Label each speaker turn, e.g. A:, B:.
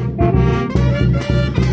A: Música